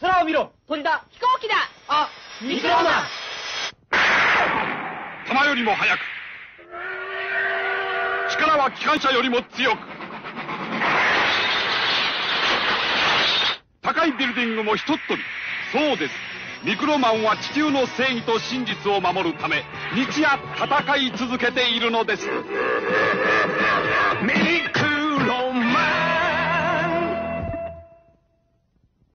空を見ろ。鳥だ。飛行機だ。あミクロマン弾よりも速く。力は機関車よりも強く。高いビルディングも一とっ飛びそうです。ミクロマンは地球の正義と真実を守るため日夜戦い続けているのです。